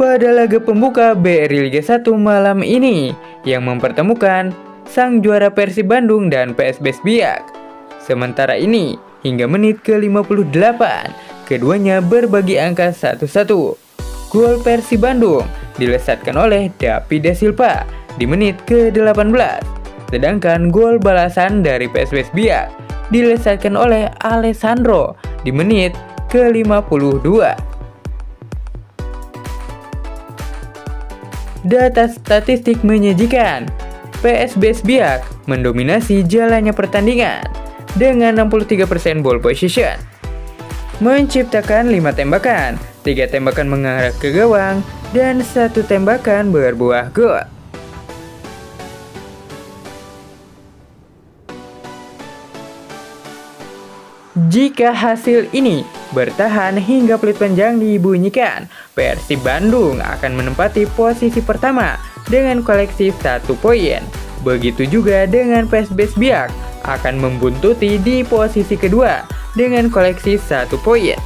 pada laga pembuka BRI Liga 1 malam ini yang mempertemukan sang juara Persib Bandung dan PSBS Biak. Sementara ini, hingga menit ke-58, keduanya berbagi angka 1-1. Gol Persib Bandung dilesatkan oleh David Da Silva di menit ke-18. Sedangkan gol balasan dari PSBS Biak dilesatkan oleh Alessandro di menit ke-52. Data statistik menyajikan PSBS Biak mendominasi jalannya pertandingan dengan 63% ball position. Menciptakan 5 tembakan, 3 tembakan mengarah ke gawang, dan satu tembakan berbuah gol. Jika hasil ini bertahan hingga peluit panjang dibunyikan, Persib Bandung akan menempati posisi pertama dengan koleksi satu poin. Begitu juga dengan PSBS Biak akan membuntuti di posisi kedua dengan koleksi satu poin.